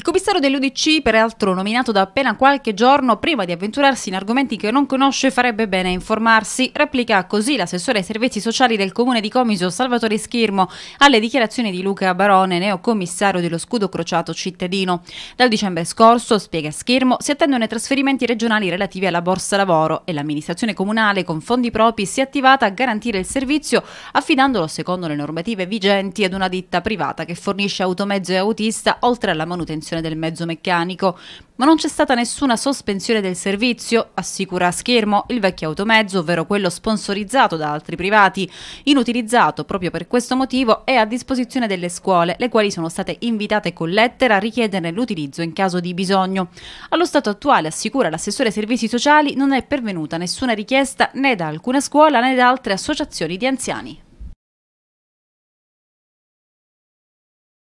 Il commissario dell'UDC, peraltro nominato da appena qualche giorno, prima di avventurarsi in argomenti che non conosce, farebbe bene a informarsi. Replica così l'assessore ai servizi sociali del comune di Comiso, Salvatore Schirmo, alle dichiarazioni di Luca Barone, neocommissario dello scudo crociato cittadino. Dal dicembre scorso, spiega Schirmo, si attendono i trasferimenti regionali relativi alla borsa lavoro e l'amministrazione comunale con fondi propri si è attivata a garantire il servizio affidandolo, secondo le normative vigenti, ad una ditta privata che fornisce automezzo e autista oltre alla manutenzione del mezzo meccanico. Ma non c'è stata nessuna sospensione del servizio, assicura a Schermo, il vecchio automezzo, ovvero quello sponsorizzato da altri privati, inutilizzato proprio per questo motivo, è a disposizione delle scuole, le quali sono state invitate con lettera a richiederne l'utilizzo in caso di bisogno. Allo stato attuale, assicura l'assessore servizi sociali, non è pervenuta nessuna richiesta né da alcuna scuola né da altre associazioni di anziani.